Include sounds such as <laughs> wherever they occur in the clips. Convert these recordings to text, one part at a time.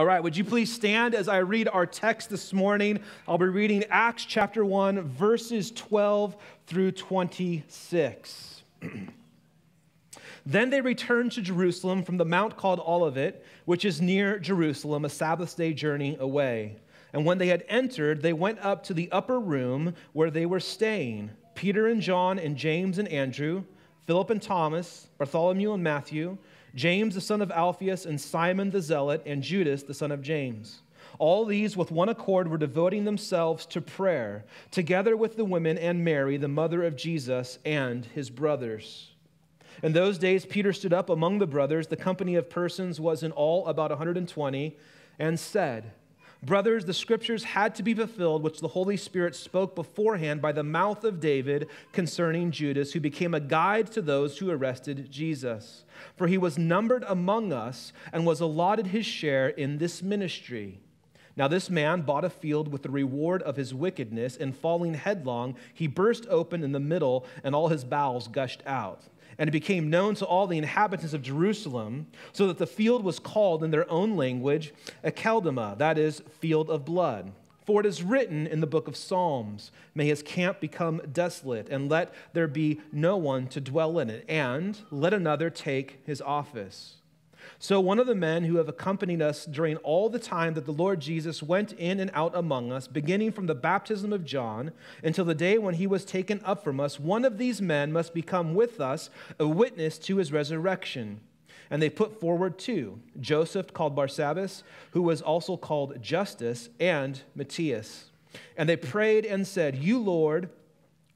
All right, would you please stand as I read our text this morning? I'll be reading Acts chapter 1, verses 12 through 26. <clears throat> then they returned to Jerusalem from the mount called Olivet, which is near Jerusalem, a Sabbath day journey away. And when they had entered, they went up to the upper room where they were staying Peter and John and James and Andrew, Philip and Thomas, Bartholomew and Matthew James the son of Alphaeus, and Simon the Zealot, and Judas the son of James. All these, with one accord, were devoting themselves to prayer, together with the women and Mary, the mother of Jesus, and his brothers. In those days, Peter stood up among the brothers. The company of persons was in all about 120, and said, Brothers, the scriptures had to be fulfilled, which the Holy Spirit spoke beforehand by the mouth of David concerning Judas, who became a guide to those who arrested Jesus. For he was numbered among us and was allotted his share in this ministry. Now, this man bought a field with the reward of his wickedness, and falling headlong, he burst open in the middle, and all his bowels gushed out and it became known to all the inhabitants of Jerusalem, so that the field was called in their own language Akeldama, that is, field of blood. For it is written in the book of Psalms, May his camp become desolate, and let there be no one to dwell in it, and let another take his office. So, one of the men who have accompanied us during all the time that the Lord Jesus went in and out among us, beginning from the baptism of John until the day when he was taken up from us, one of these men must become with us a witness to his resurrection. And they put forward two Joseph, called Barsabbas, who was also called Justus, and Matthias. And they prayed and said, You, Lord,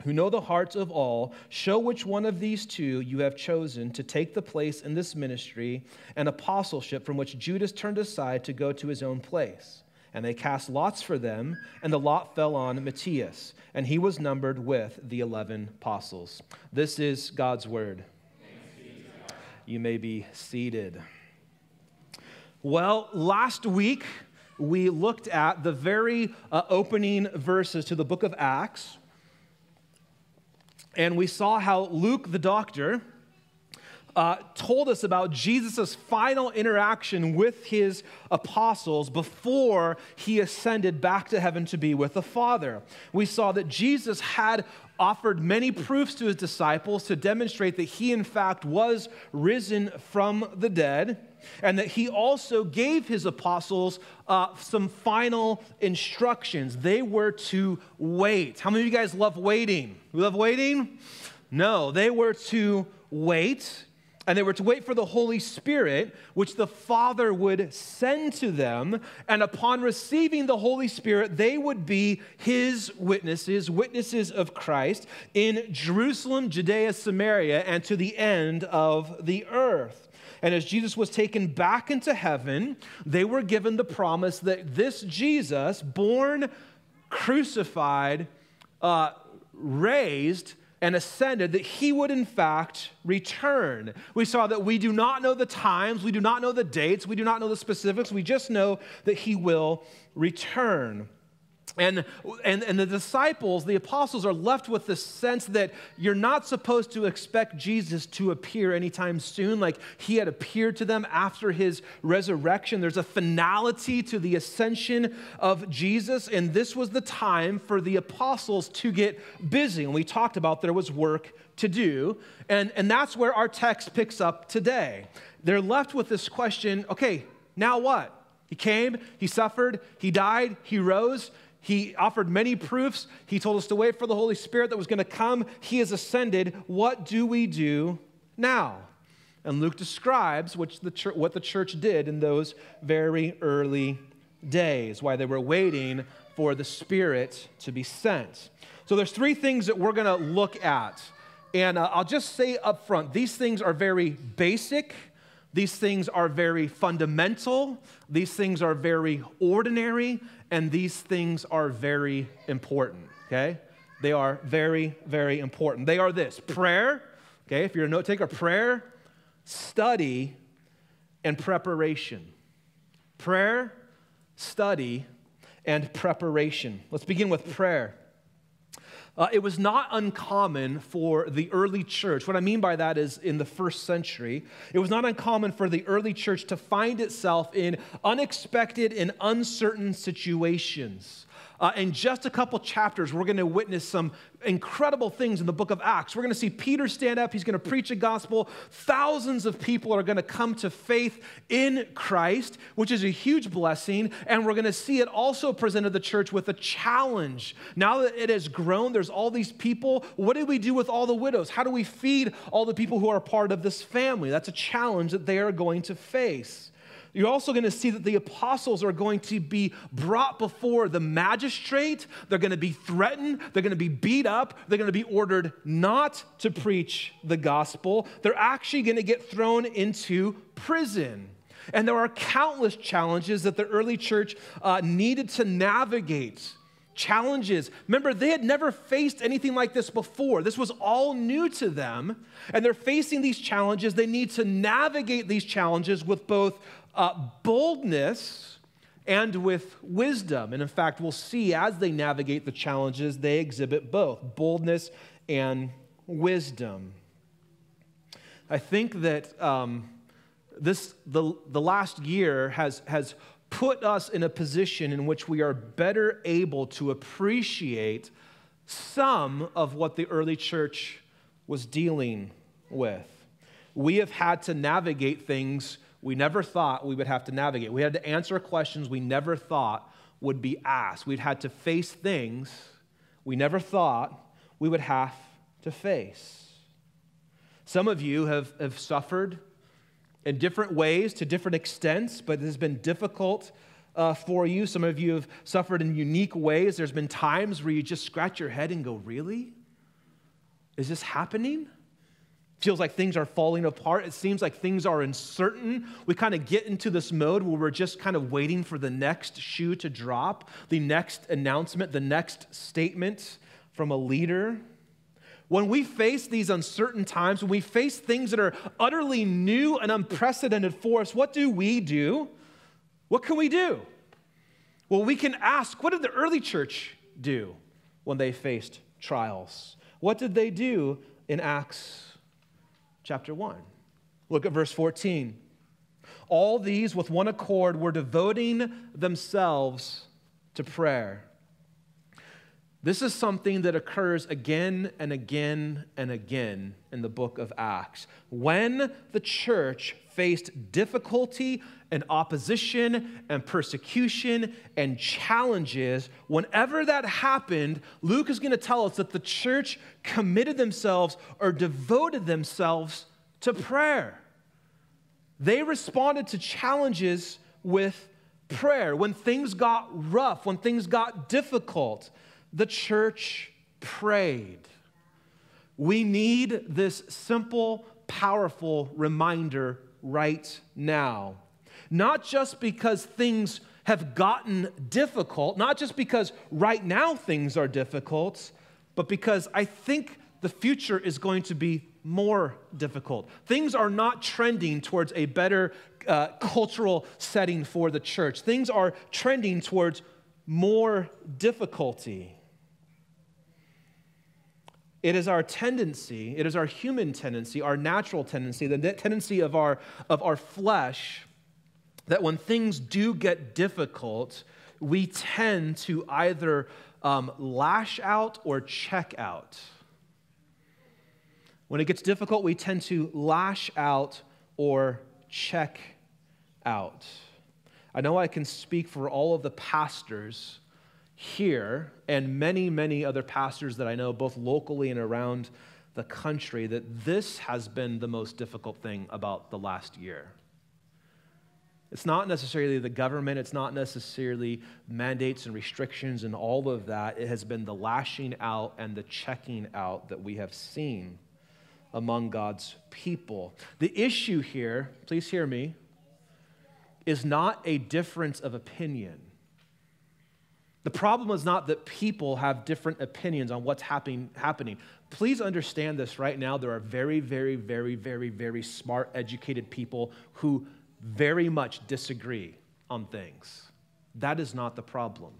who know the hearts of all, show which one of these two you have chosen to take the place in this ministry and apostleship from which Judas turned aside to go to his own place. And they cast lots for them, and the lot fell on Matthias, and he was numbered with the eleven apostles. This is God's word. You may be seated. Well, last week we looked at the very uh, opening verses to the book of Acts and we saw how Luke, the doctor, uh, told us about Jesus' final interaction with his apostles before he ascended back to heaven to be with the Father. We saw that Jesus had offered many proofs to his disciples to demonstrate that he, in fact, was risen from the dead, and that he also gave his apostles uh, some final instructions. They were to wait. How many of you guys love waiting? We love waiting? No, they were to wait and they were to wait for the Holy Spirit, which the Father would send to them. And upon receiving the Holy Spirit, they would be His witnesses, witnesses of Christ in Jerusalem, Judea, Samaria, and to the end of the earth. And as Jesus was taken back into heaven, they were given the promise that this Jesus, born, crucified, uh, raised, and ascended, that he would in fact return. We saw that we do not know the times, we do not know the dates, we do not know the specifics, we just know that he will return. And, and, and the disciples, the apostles, are left with the sense that you're not supposed to expect Jesus to appear anytime soon, like he had appeared to them after his resurrection. There's a finality to the ascension of Jesus, and this was the time for the apostles to get busy. And we talked about there was work to do, and, and that's where our text picks up today. They're left with this question okay, now what? He came, he suffered, he died, he rose. He offered many proofs. He told us to wait for the Holy Spirit that was going to come. He has ascended. What do we do now? And Luke describes which the church, what the church did in those very early days, why they were waiting for the Spirit to be sent. So there's three things that we're going to look at. And uh, I'll just say up front, these things are very basic. These things are very fundamental. These things are very ordinary and these things are very important, okay? They are very, very important. They are this prayer, okay? If you're a note taker, prayer, study, and preparation. Prayer, study, and preparation. Let's begin with prayer. Uh, it was not uncommon for the early church. What I mean by that is in the first century, it was not uncommon for the early church to find itself in unexpected and uncertain situations. Uh, in just a couple chapters, we're going to witness some incredible things in the book of Acts. We're going to see Peter stand up, he's going to preach a gospel. Thousands of people are going to come to faith in Christ, which is a huge blessing. And we're going to see it also presented the church with a challenge. Now that it has grown, there's all these people. What do we do with all the widows? How do we feed all the people who are part of this family? That's a challenge that they are going to face. You're also going to see that the apostles are going to be brought before the magistrate. They're going to be threatened. They're going to be beat up. They're going to be ordered not to preach the gospel. They're actually going to get thrown into prison. And there are countless challenges that the early church uh, needed to navigate. Challenges. Remember, they had never faced anything like this before. This was all new to them. And they're facing these challenges. They need to navigate these challenges with both uh, boldness and with wisdom. And in fact, we'll see as they navigate the challenges, they exhibit both boldness and wisdom. I think that um, this, the, the last year has, has put us in a position in which we are better able to appreciate some of what the early church was dealing with. We have had to navigate things we never thought we would have to navigate. We had to answer questions we never thought would be asked. We'd had to face things we never thought we would have to face. Some of you have, have suffered in different ways to different extents, but it has been difficult uh, for you. Some of you have suffered in unique ways. There's been times where you just scratch your head and go, Really? Is this happening? Feels like things are falling apart. It seems like things are uncertain. We kind of get into this mode where we're just kind of waiting for the next shoe to drop, the next announcement, the next statement from a leader. When we face these uncertain times, when we face things that are utterly new and unprecedented for us, what do we do? What can we do? Well, we can ask, what did the early church do when they faced trials? What did they do in Acts chapter 1. Look at verse 14. All these, with one accord, were devoting themselves to prayer. This is something that occurs again and again and again in the book of Acts. When the church faced difficulty and opposition and persecution and challenges, whenever that happened, Luke is going to tell us that the church committed themselves or devoted themselves to prayer. They responded to challenges with prayer. When things got rough, when things got difficult, the church prayed. We need this simple, powerful reminder right now. Not just because things have gotten difficult, not just because right now things are difficult, but because I think the future is going to be more difficult. Things are not trending towards a better uh, cultural setting for the church, things are trending towards more difficulty. It is our tendency, it is our human tendency, our natural tendency, the tendency of our, of our flesh, that when things do get difficult, we tend to either um, lash out or check out. When it gets difficult, we tend to lash out or check out. I know I can speak for all of the pastors here and many, many other pastors that I know, both locally and around the country, that this has been the most difficult thing about the last year. It's not necessarily the government, it's not necessarily mandates and restrictions and all of that. It has been the lashing out and the checking out that we have seen among God's people. The issue here, please hear me, is not a difference of opinion. The problem is not that people have different opinions on what's happening, happening. Please understand this right now. There are very, very, very, very, very smart, educated people who very much disagree on things. That is not the problem.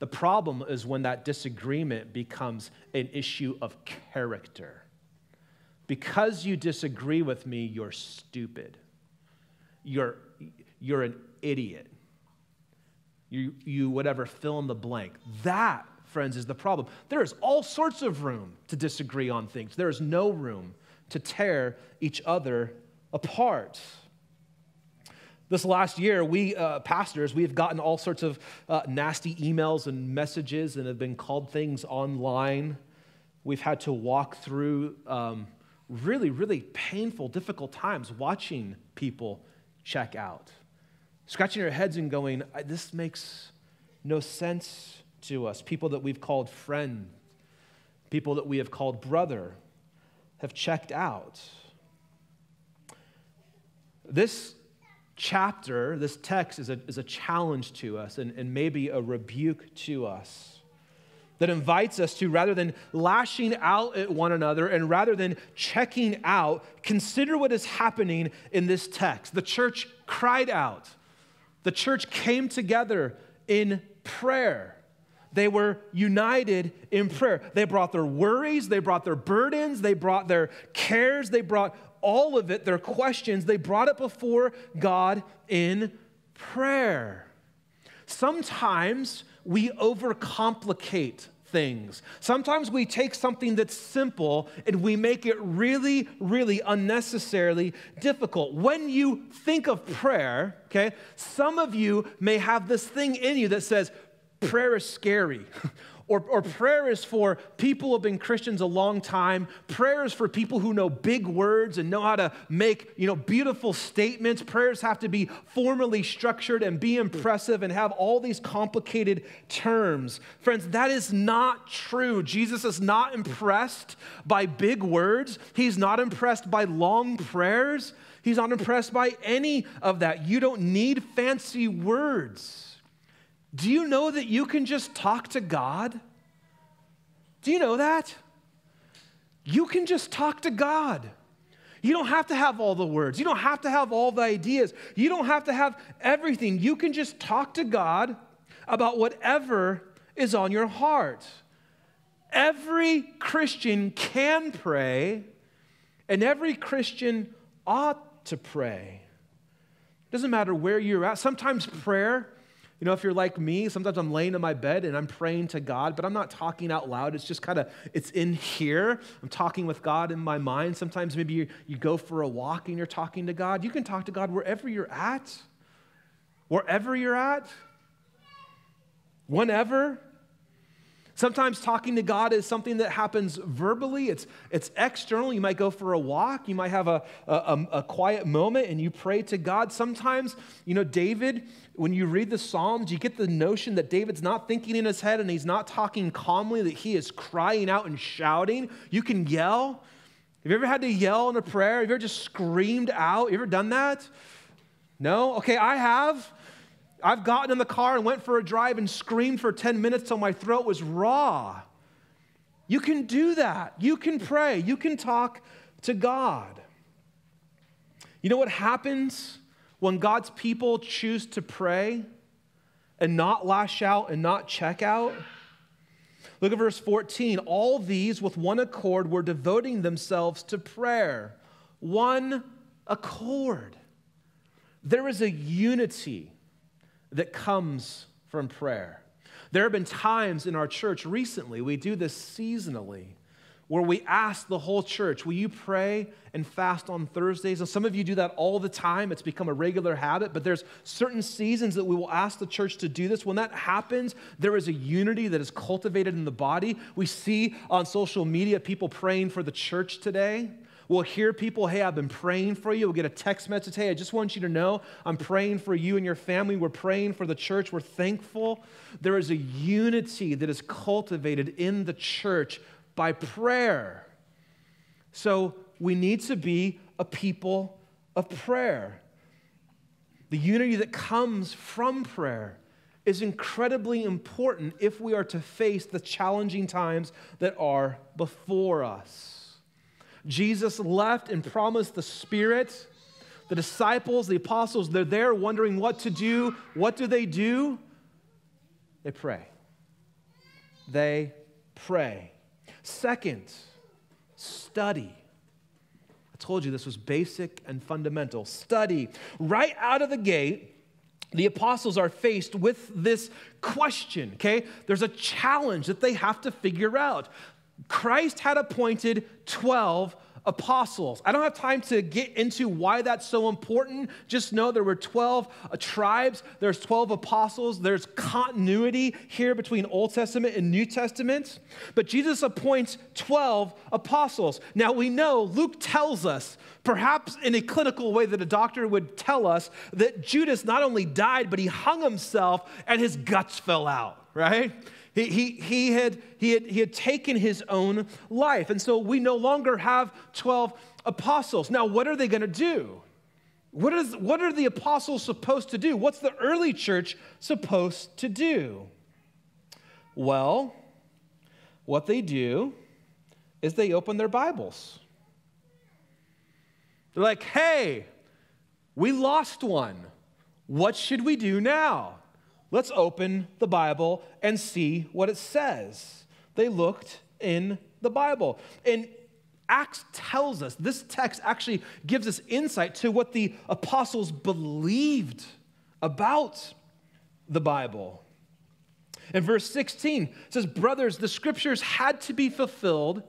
The problem is when that disagreement becomes an issue of character. Because you disagree with me, you're stupid. You're, you're an idiot. You, you, whatever, fill in the blank. That, friends, is the problem. There is all sorts of room to disagree on things, there is no room to tear each other apart. This last year, we uh, pastors, we have gotten all sorts of uh, nasty emails and messages and have been called things online. We've had to walk through um, really, really painful, difficult times watching people check out, scratching our heads and going, This makes no sense to us. People that we've called friend, people that we have called brother, have checked out. This chapter, this text, is a, is a challenge to us and, and maybe a rebuke to us that invites us to, rather than lashing out at one another and rather than checking out, consider what is happening in this text. The church cried out, the church came together in prayer. They were united in prayer. They brought their worries, they brought their burdens, they brought their cares, they brought all of it, their questions, they brought it before God in prayer. Sometimes we overcomplicate things. Sometimes we take something that's simple and we make it really, really unnecessarily difficult. When you think of prayer, okay, some of you may have this thing in you that says, prayer is scary. <laughs> Or, or prayer is for people who have been Christians a long time. Prayer is for people who know big words and know how to make you know, beautiful statements. Prayers have to be formally structured and be impressive and have all these complicated terms. Friends, that is not true. Jesus is not impressed by big words, He's not impressed by long prayers. He's not impressed by any of that. You don't need fancy words. Do you know that you can just talk to God? Do you know that? You can just talk to God. You don't have to have all the words. You don't have to have all the ideas. You don't have to have everything. You can just talk to God about whatever is on your heart. Every Christian can pray, and every Christian ought to pray. It Doesn't matter where you're at. Sometimes prayer you know, if you're like me, sometimes I'm laying in my bed and I'm praying to God, but I'm not talking out loud. It's just kind of, it's in here. I'm talking with God in my mind. Sometimes maybe you, you go for a walk and you're talking to God. You can talk to God wherever you're at, wherever you're at, whenever. Sometimes talking to God is something that happens verbally, it's, it's external. You might go for a walk, you might have a, a, a, quiet moment and you pray to God. Sometimes, you know, David, when you read the Psalms, you get the notion that David's not thinking in his head and he's not talking calmly, that he is crying out and shouting. You can yell. Have you ever had to yell in a prayer? Have you ever just screamed out? You ever done that? No? Okay, I have. I've gotten in the car and went for a drive and screamed for 10 minutes till my throat was raw. You can do that. You can pray. You can talk to God. You know what happens when God's people choose to pray and not lash out and not check out? Look at verse 14. All these with one accord were devoting themselves to prayer. One accord. There is a unity that comes from prayer. There have been times in our church recently, we do this seasonally, where we ask the whole church, Will you pray and fast on Thursdays? And some of you do that all the time. It's become a regular habit, but there's certain seasons that we will ask the church to do this. When that happens, there is a unity that is cultivated in the body. We see on social media people praying for the church today. We'll hear people, hey, I've been praying for you. We'll get a text message, hey, I just want you to know I'm praying for you and your family. We're praying for the church. We're thankful. There is a unity that is cultivated in the church by prayer. So we need to be a people of prayer. The unity that comes from prayer is incredibly important if we are to face the challenging times that are before us. Jesus left and promised the Spirit. The disciples, the apostles, they're there wondering what to do. What do they do? They pray. they pray. Second, study. I told you this was basic and fundamental. Study. Right out of the gate, the apostles are faced with this question, okay? There's a challenge that they have to figure out. Christ had appointed 12 apostles. I don't have time to get into why that's so important. Just know there were 12 uh, tribes, there's 12 apostles, there's continuity here between Old Testament and New Testament. But Jesus appoints 12 apostles. Now we know Luke tells us, perhaps in a clinical way that a doctor would tell us, that Judas not only died, but he hung himself and his guts fell out, right? He, he, he, had, he, had, he had taken his own life. And so we no longer have 12 apostles. Now, what are they going to do? What, is, what are the apostles supposed to do? What's the early church supposed to do? Well, what they do is they open their Bibles. They're like, hey, we lost one. What should we do now? Let's open the Bible and see what it says. They looked in the Bible. And Acts tells us, this text actually gives us insight to what the apostles believed about the Bible. In verse 16, it says, Brothers, the scriptures had to be fulfilled,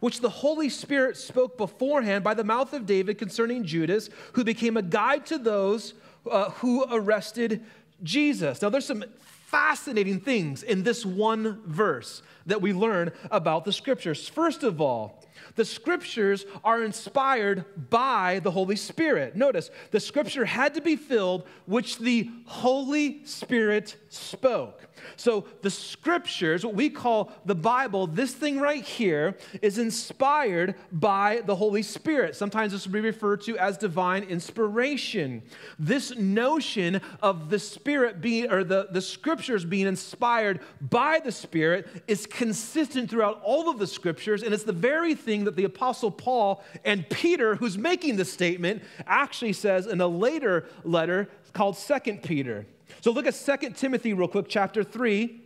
which the Holy Spirit spoke beforehand by the mouth of David concerning Judas, who became a guide to those uh, who arrested Jesus. Now, there's some fascinating things in this one verse that we learn about the scriptures. First of all, the scriptures are inspired by the Holy Spirit. Notice, the scripture had to be filled which the Holy Spirit spoke. So the scriptures, what we call the Bible, this thing right here is inspired by the Holy Spirit. Sometimes this will be referred to as divine inspiration. This notion of the Spirit being, or the, the scriptures being inspired by the Spirit is consistent throughout all of the scriptures, and it's the very thing that the Apostle Paul and Peter, who's making the statement, actually says in a later letter called Second Peter. So look at 2 Timothy real quick, chapter 3.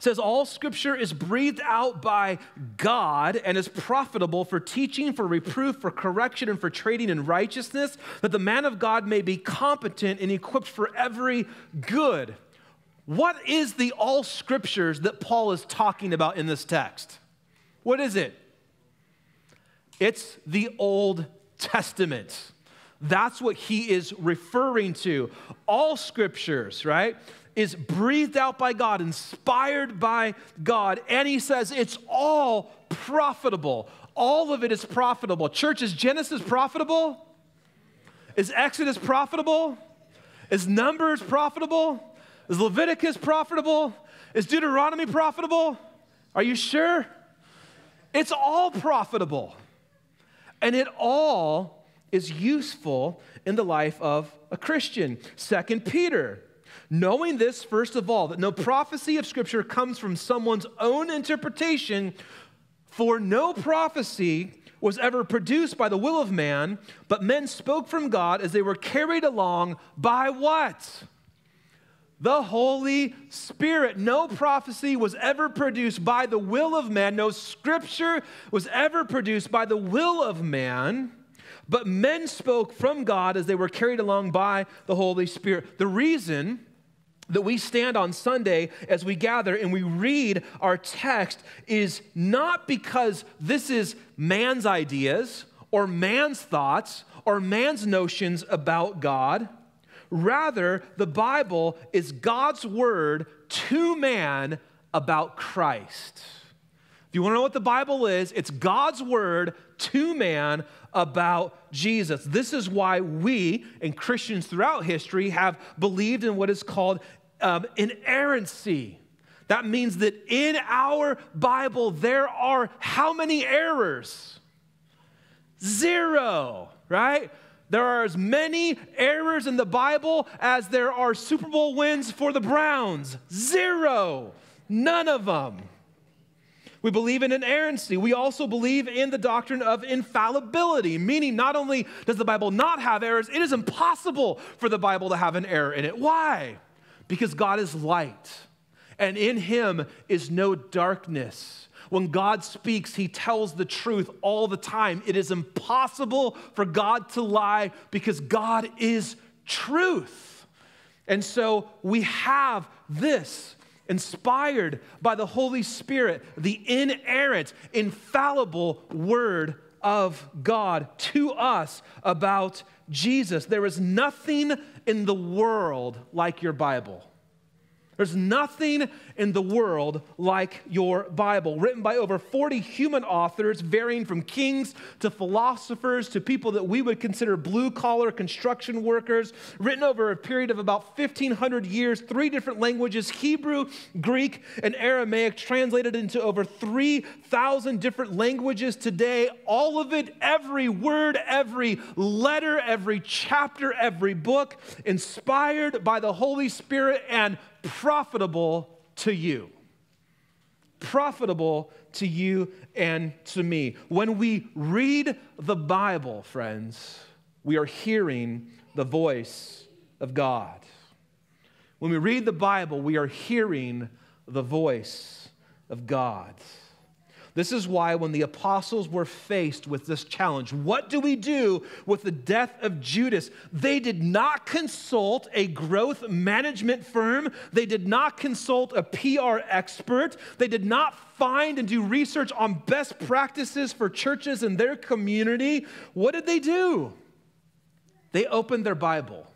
Says, All scripture is breathed out by God and is profitable for teaching, for reproof, for correction, and for training in righteousness, that the man of God may be competent and equipped for every good. What is the all scriptures that Paul is talking about in this text? What is it? It's the Old Testament. That's what he is referring to. All scriptures, right, is breathed out by God, inspired by God, and he says it's all profitable. All of it is profitable. Church, is Genesis profitable? Is Exodus profitable? Is Numbers profitable? Is Leviticus profitable? Is Deuteronomy profitable? Are you sure? It's all profitable. And it all is useful in the life of a Christian. Second Peter, knowing this, first of all, that no prophecy of Scripture comes from someone's own interpretation, for no prophecy was ever produced by the will of man, but men spoke from God as they were carried along by what? The Holy Spirit. No prophecy was ever produced by the will of man. No scripture was ever produced by the will of man but men spoke from God as they were carried along by the Holy Spirit. The reason that we stand on Sunday as we gather and we read our text is not because this is man's ideas or man's thoughts or man's notions about God. Rather, the Bible is God's word to man about Christ. If you want to know what the Bible is, it's God's word to man about Jesus. This is why we and Christians throughout history have believed in what is called um, inerrancy. That means that in our Bible, there are how many errors? Zero, right? There are as many errors in the Bible as there are Super Bowl wins for the Browns. Zero. None of them. We believe in inerrancy. We also believe in the doctrine of infallibility, meaning not only does the Bible not have errors, it is impossible for the Bible to have an error in it. Why? Because God is light and in him is no darkness. When God speaks, he tells the truth all the time. It is impossible for God to lie because God is truth. And so we have this inspired by the Holy Spirit, the inerrant, infallible word of God to us about Jesus. There is nothing in the world like your Bible. There's nothing in the world like your Bible, written by over 40 human authors, varying from kings to philosophers to people that we would consider blue collar construction workers, written over a period of about 1,500 years, three different languages Hebrew, Greek, and Aramaic, translated into over 3,000 different languages today. All of it, every word, every letter, every chapter, every book, inspired by the Holy Spirit and profitable to you. Profitable to you and to me. When we read the Bible, friends, we are hearing the voice of God. When we read the Bible, we are hearing the voice of God. This is why, when the apostles were faced with this challenge, what do we do with the death of Judas? They did not consult a growth management firm, they did not consult a PR expert, they did not find and do research on best practices for churches in their community. What did they do? They opened their Bible.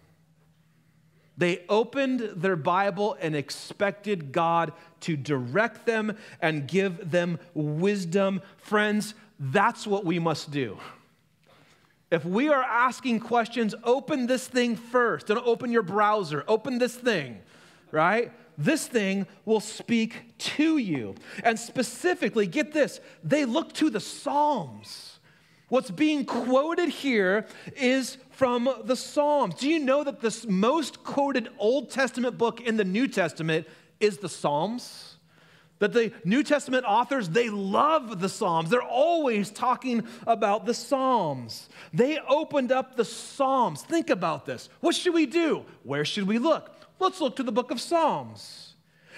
They opened their Bible and expected God to direct them and give them wisdom. Friends, that's what we must do. If we are asking questions, open this thing first. Don't open your browser, open this thing, right? This thing will speak to you. And specifically, get this, they look to the Psalms. What's being quoted here is from the Psalms. Do you know that the most quoted Old Testament book in the New Testament is the Psalms? That the New Testament authors, they love the Psalms. They're always talking about the Psalms. They opened up the Psalms. Think about this. What should we do? Where should we look? Let's look to the book of Psalms.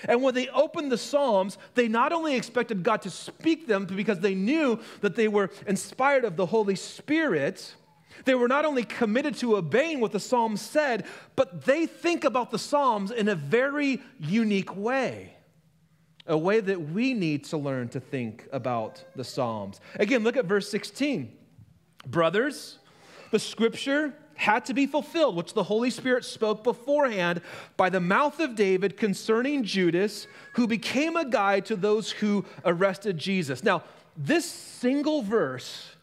And when they opened the Psalms, they not only expected God to speak them because they knew that they were inspired of the Holy Spirit, they were not only committed to obeying what the Psalms said, but they think about the Psalms in a very unique way. A way that we need to learn to think about the Psalms. Again, look at verse 16. Brothers, the scripture had to be fulfilled, which the Holy Spirit spoke beforehand by the mouth of David concerning Judas, who became a guide to those who arrested Jesus. Now, this single verse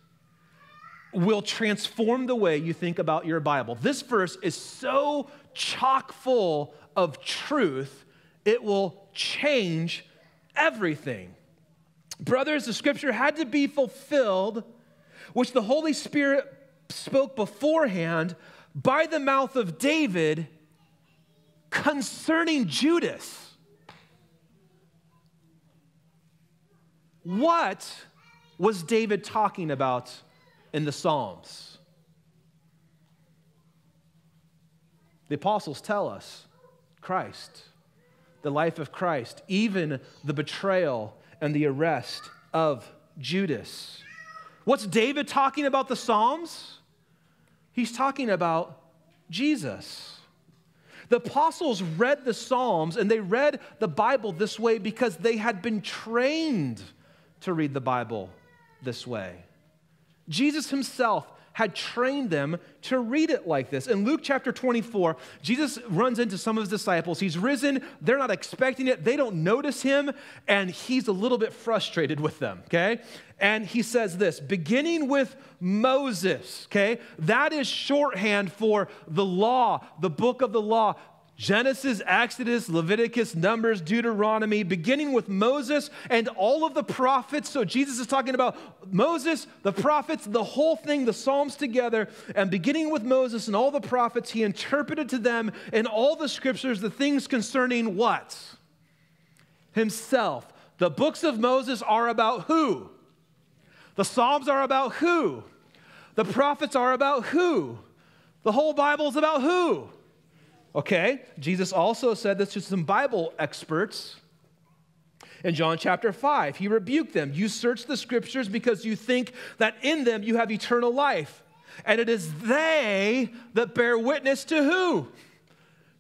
will transform the way you think about your Bible. This verse is so chock full of truth, it will change everything. Brothers, the scripture had to be fulfilled, which the Holy Spirit spoke beforehand by the mouth of David concerning Judas. What was David talking about in the Psalms? The apostles tell us Christ, the life of Christ, even the betrayal and the arrest of Judas. What's David talking about the Psalms? He's talking about Jesus. The apostles read the Psalms and they read the Bible this way because they had been trained to read the Bible this way. Jesus himself had trained them to read it like this. In Luke chapter 24, Jesus runs into some of his disciples. He's risen, they're not expecting it, they don't notice him, and he's a little bit frustrated with them, okay? And he says this beginning with Moses, okay? That is shorthand for the law, the book of the law. Genesis, Exodus, Leviticus, Numbers, Deuteronomy, beginning with Moses and all of the prophets. So Jesus is talking about Moses, the prophets, the whole thing, the Psalms together. And beginning with Moses and all the prophets, he interpreted to them in all the scriptures the things concerning what? Himself. The books of Moses are about who? The Psalms are about who? The prophets are about who? The whole Bible is about who? Okay, Jesus also said this to some Bible experts In John chapter 5, he rebuked them. You search the scriptures because you think that in them you have eternal life. And it is they that bear witness to who?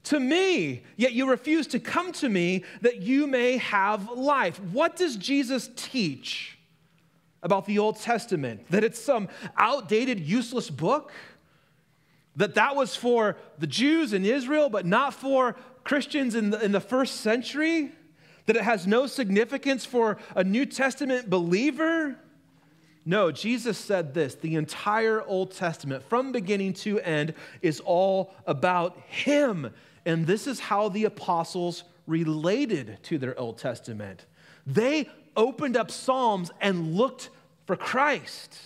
To me. Yet you refuse to come to me that you may have life. What does Jesus teach about the Old Testament? That it's some outdated, useless book? That that was for the Jews in Israel, but not for Christians in the, in the first century? That it has no significance for a New Testament believer? No, Jesus said this the entire Old Testament, from beginning to end, is all about Him. And this is how the apostles related to their Old Testament. They opened up Psalms and looked for Christ.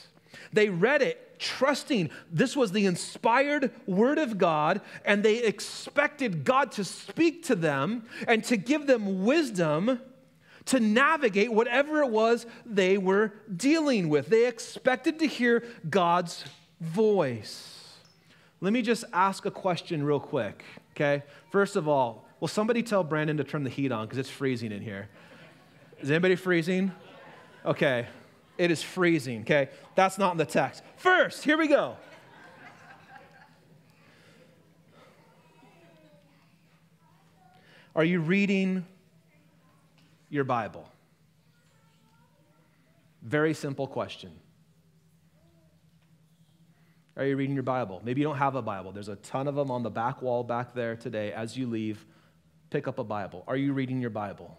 They read it trusting this was the inspired word of God, and they expected God to speak to them and to give them wisdom to navigate whatever it was they were dealing with. They expected to hear God's voice. Let me just ask a question real quick, okay? First of all, will somebody tell Brandon to turn the heat on because it's freezing in here? Is anybody freezing? Okay, it is freezing, okay? That's not in the text. First, here we go. Are you reading your Bible? Very simple question. Are you reading your Bible? Maybe you don't have a Bible. There's a ton of them on the back wall back there today. As you leave, pick up a Bible. Are you reading your Bible?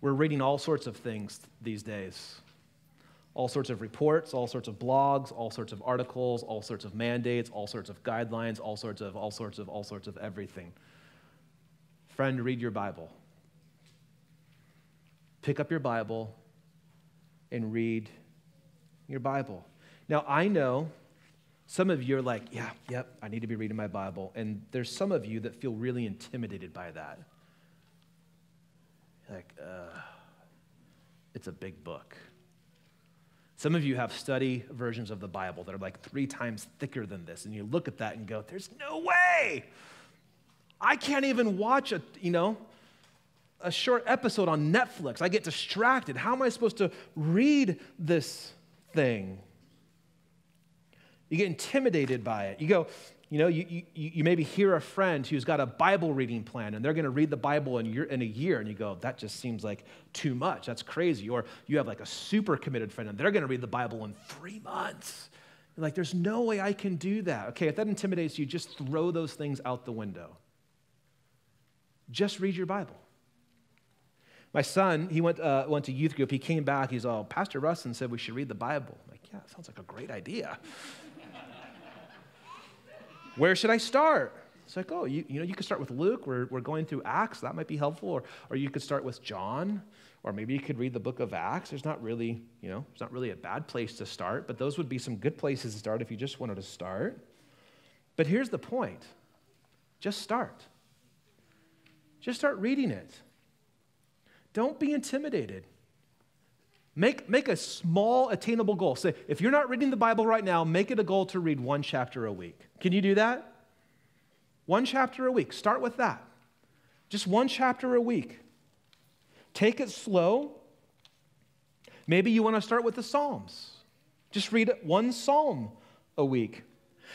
We're reading all sorts of things these days all sorts of reports, all sorts of blogs, all sorts of articles, all sorts of mandates, all sorts of guidelines, all sorts of, all sorts of, all sorts of everything. Friend, read your Bible. Pick up your Bible and read your Bible. Now, I know some of you are like, yeah, yep, I need to be reading my Bible. And there's some of you that feel really intimidated by that. Like, uh, it's a big book. Some of you have study versions of the Bible that are like three times thicker than this, and you look at that and go, there's no way. I can't even watch a, you know, a short episode on Netflix. I get distracted. How am I supposed to read this thing? You get intimidated by it. You go, you know, you, you, you maybe hear a friend who's got a Bible reading plan and they're going to read the Bible in, in a year, and you go, that just seems like too much. That's crazy. Or you have like a super committed friend and they're going to read the Bible in three months. You're like, there's no way I can do that. Okay, if that intimidates you, just throw those things out the window. Just read your Bible. My son, he went, uh, went to youth group. He came back. He's all, Pastor Rustin said we should read the Bible. I'm like, yeah, sounds like a great idea. Where should I start? It's like, oh, you, you know, you could start with Luke. We're, we're going through Acts. That might be helpful. Or, or you could start with John. Or maybe you could read the book of Acts. There's not really, you know, it's not really a bad place to start, but those would be some good places to start if you just wanted to start. But here's the point just start. Just start reading it. Don't be intimidated. Make, make a small, attainable goal. Say, if you're not reading the Bible right now, make it a goal to read one chapter a week. Can you do that? One chapter a week. Start with that. Just one chapter a week. Take it slow. Maybe you want to start with the Psalms. Just read one psalm a week.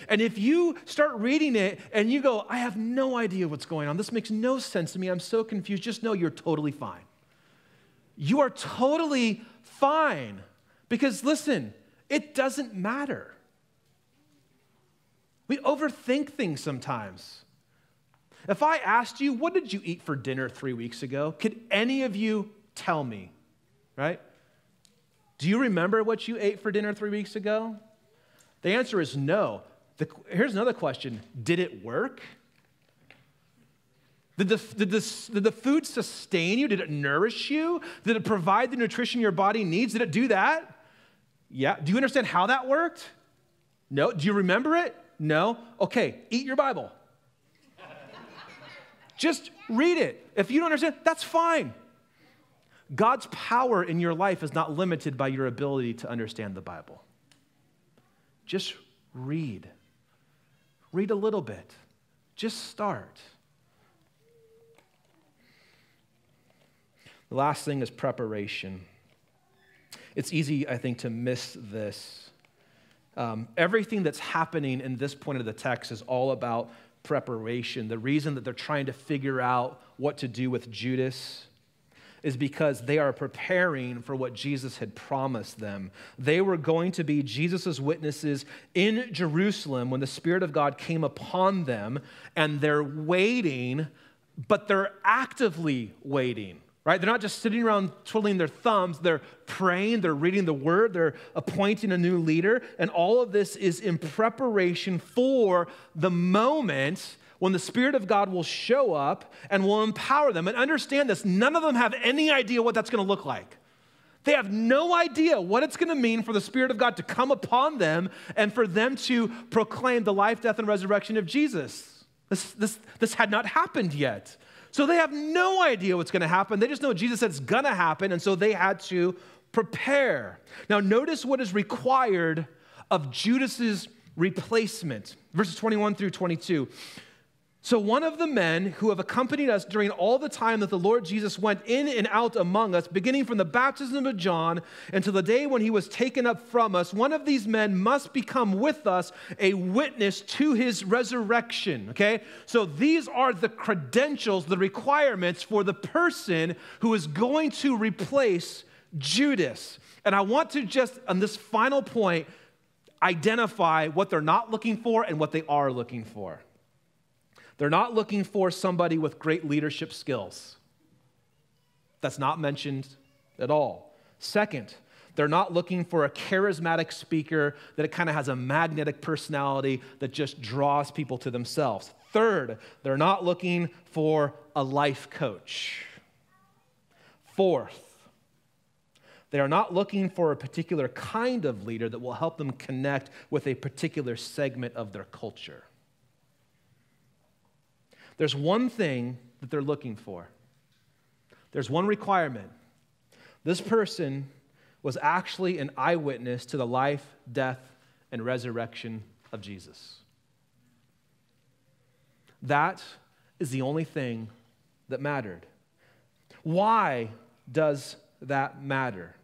And if you start reading it and you go, I have no idea what's going on, this makes no sense to me, I'm so confused, just know you're totally fine. You are totally fine. Because listen, it doesn't matter. We overthink things sometimes. If I asked you, what did you eat for dinner three weeks ago? Could any of you tell me, right? Do you remember what you ate for dinner three weeks ago? The answer is no. The, here's another question Did it work? Did the, did, did the food sustain you? Did it nourish you? Did it provide the nutrition your body needs? Did it do that? Yeah. Do you understand how that worked? No. Do you remember it? No. Okay, eat your Bible. <laughs> Just read it. If you don't understand, that's fine. God's power in your life is not limited by your ability to understand the Bible. Just read. Read a little bit. Just start. The last thing is preparation. It's easy, I think, to miss this. Um, everything that's happening in this point of the text is all about preparation. The reason that they're trying to figure out what to do with Judas is because they are preparing for what Jesus had promised them. They were going to be Jesus' witnesses in Jerusalem when the Spirit of God came upon them, and they're waiting, but they're actively waiting right? They're not just sitting around twiddling their thumbs, they're praying, they're reading the word, they're appointing a new leader, and all of this is in preparation for the moment when the Spirit of God will show up and will empower them. And understand this none of them have any idea what that's going to look like. They have no idea what it's going to mean for the Spirit of God to come upon them and for them to proclaim the life, death, and resurrection of Jesus. This, this, this had not happened yet. So they have no idea what's going to happen. They just know Jesus said it's going to happen, and so they had to prepare. Now, notice what is required of Judas's replacement. Verses 21 through 22. So, one of the men who have accompanied us during all the time that the Lord Jesus went in and out among us, beginning from the baptism of John until the day when he was taken up from us, one of these men must become with us a witness to his resurrection. Okay? So, these are the credentials, the requirements for the person who is going to replace Judas. And I want to just, on this final point, identify what they're not looking for and what they are looking for. They're not looking for somebody with great leadership skills. That's not mentioned at all. Second, they're not looking for a charismatic speaker that kind of has a magnetic personality that just draws people to themselves. Third, they're not looking for a life coach. Fourth, they are not looking for a particular kind of leader that will help them connect with a particular segment of their culture. There's one thing that they're looking for. There's one requirement. This person was actually an eyewitness to the life, death, and resurrection of Jesus. That is the only thing that mattered. Why does that matter?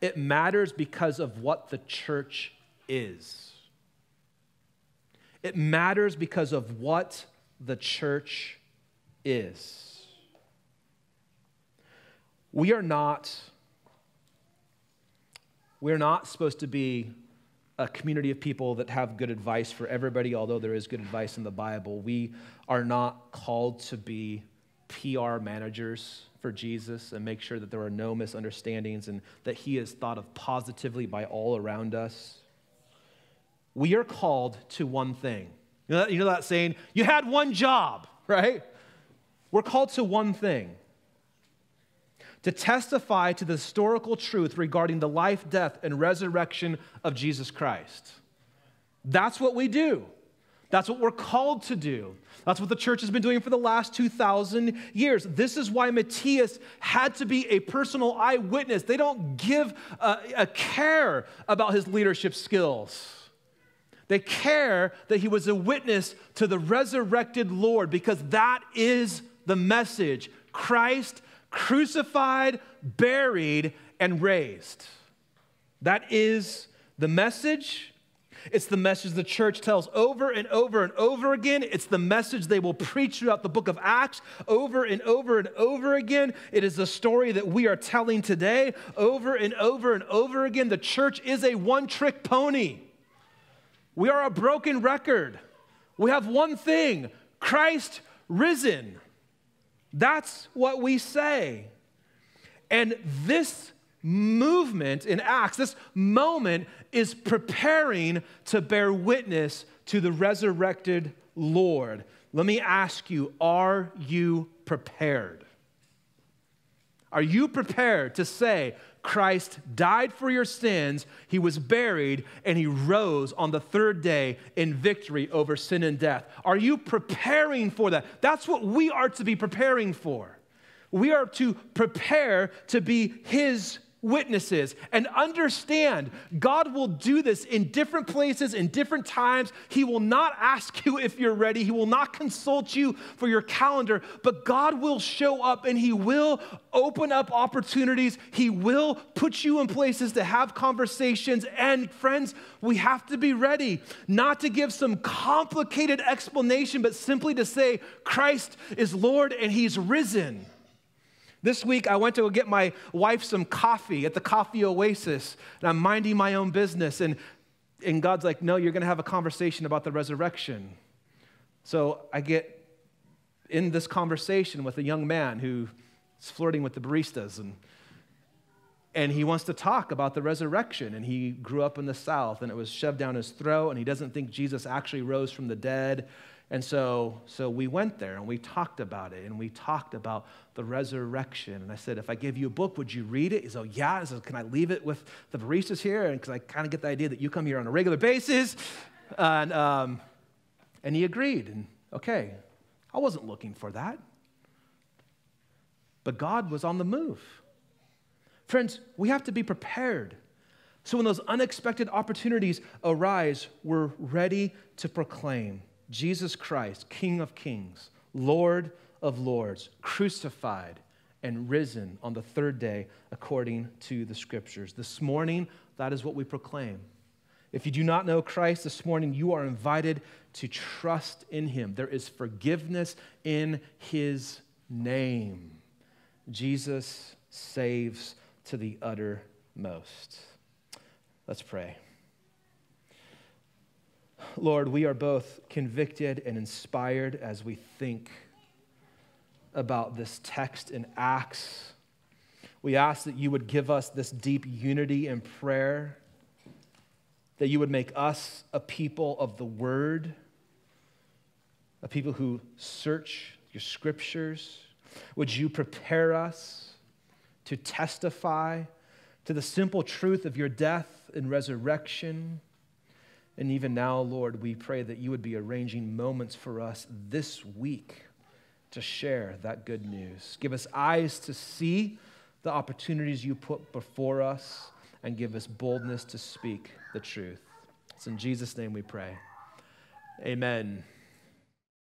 It matters because of what the church is. It matters because of what the church is. We are not we're not supposed to be a community of people that have good advice for everybody, although there is good advice in the Bible. We are not called to be PR managers for Jesus and make sure that there are no misunderstandings and that he is thought of positively by all around us. We are called to one thing you know, that, you know that saying? You had one job, <laughs> right? We're called to one thing to testify to the historical truth regarding the life, death, and resurrection of Jesus Christ. That's what we do. That's what we're called to do. That's what the church has been doing for the last 2,000 years. This is why Matthias had to be a personal eyewitness. They don't give a, a care about his leadership skills. They care that he was a witness to the resurrected Lord because that is the message Christ crucified, buried, and raised. That is the message. It's the message the church tells over and over and over again. It's the message they will preach throughout the book of Acts over and over and over again. It is the story that we are telling today over and over and over again. The church is a one trick pony. We are a broken record. We have one thing Christ risen. That's what we say. And this movement in Acts, this moment is preparing to bear witness to the resurrected Lord. Let me ask you are you prepared? Are you prepared to say, Christ died for your sins, he was buried, and he rose on the third day in victory over sin and death. Are you preparing for that? That's what we are to be preparing for. We are to prepare to be his witnesses and understand God will do this in different places, in different times. He will not ask you if you're ready, He will not consult you for your calendar, but God will show up and He will open up opportunities. He will put you in places to have conversations. And friends, we have to be ready not to give some complicated explanation, but simply to say, Christ is Lord and He's risen. This week, I went to get my wife some coffee at the Coffee Oasis, and I'm minding my own business. And, and God's like, No, you're going to have a conversation about the resurrection. So I get in this conversation with a young man who's flirting with the baristas, and, and he wants to talk about the resurrection. And he grew up in the South, and it was shoved down his throat, and he doesn't think Jesus actually rose from the dead. And so, so we went there and we talked about it and we talked about the resurrection. And I said, if I give you a book, would you read it? He said, yeah. I said, can I leave it with the baristas here? And because I kind of get the idea that you come here on a regular basis. And, um, and he agreed. And okay, I wasn't looking for that. But God was on the move. Friends, we have to be prepared. So when those unexpected opportunities arise, we're ready to proclaim. Jesus Christ, King of kings, Lord of lords, crucified and risen on the third day according to the scriptures. This morning, that is what we proclaim. If you do not know Christ this morning, you are invited to trust in him. There is forgiveness in his name. Jesus saves to the uttermost. Let's pray. Lord, we are both convicted and inspired as we think about this text in Acts. We ask that you would give us this deep unity in prayer, that you would make us a people of the word, a people who search your scriptures. Would you prepare us to testify to the simple truth of your death and resurrection? And even now, Lord, we pray that you would be arranging moments for us this week to share that good news. Give us eyes to see the opportunities you put before us and give us boldness to speak the truth. It's in Jesus' name we pray. Amen.